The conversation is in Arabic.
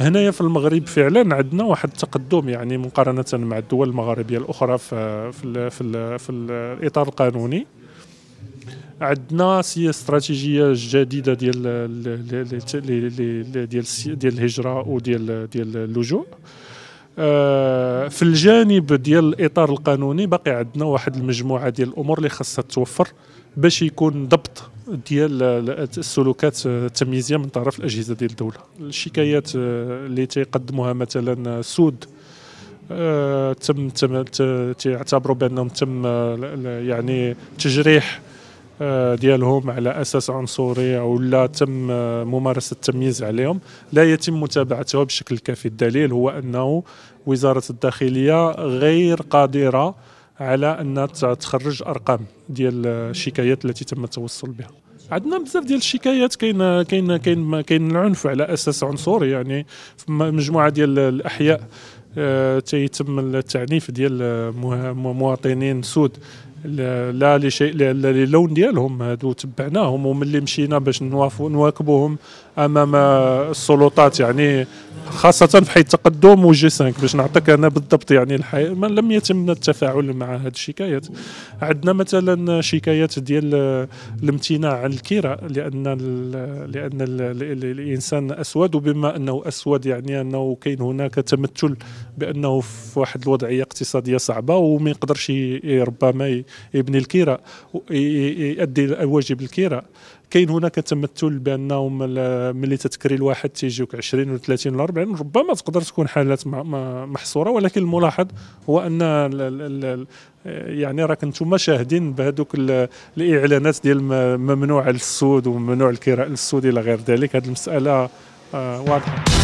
هنايا في المغرب فعلا عندنا واحد التقدم يعني مقارنة مع الدول المغاربية الأخرى في في ال في, ال في الإطار القانوني. عندنا سياسه استراتيجية جديدة ديال ديال ديال الهجرة وديال ديال اللجوء. آه، في الجانب ديال الإطار القانوني باقي عندنا واحد المجموعة ديال الأمور اللي خاصها توفر. باش يكون ضبط ديال السلوكات التمييزية من طرف الأجهزة ديال الدولة. الشكايات آه، اللي تيقدموها مثلا سود آه، تم تم تعتبروا بأنهم تم يعني تجريح ديالهم على أساس عنصري أو لا تم ممارسة التمييز عليهم. لا يتم متابعتها بشكل كافي. الدليل هو أنه وزارة الداخلية غير قادرة على أن تخرج أرقام ديال الشكايات التي تم التوصل بها. عندنا بزاف ديال الشكايات كاين كاين كاين كاين العنف على أساس عنصري يعني في مجموعة ديال الأحياء آه، تيتم التعنيف ديال مواطنين سود. لا لشيء للون ديالهم هادو تبعناهم وملي مشينا باش نواكبوهم أمام السلطات يعني خاصة في حي التقدم وجي 5 باش نعطيك أنا بالضبط يعني الحي... ما لم يتم التفاعل مع هذه الشكايات. عندنا مثلا شكايات ديال الامتناع عن الكراء لأن ال... لأن ال... الإنسان أسود وبما أنه أسود يعني أنه كاين هناك تمثل بأنه في واحد الوضعية اقتصادية صعبة وما يقدرش ربما يبني الكراء يؤدي واجب الكراء كاين هناك تمثل بانهم ملي تتكري الواحد تيجيوك 20 و 30 و 40 ربما تقدر تكون حالات محصورة ولكن الملاحظ هو أن يعني راك أنتم شاهدين بهذوك الإعلانات ديال ممنوع السود وممنوع الكراء للسود إلى غير ذلك. هذه المسألة آه، واضحة.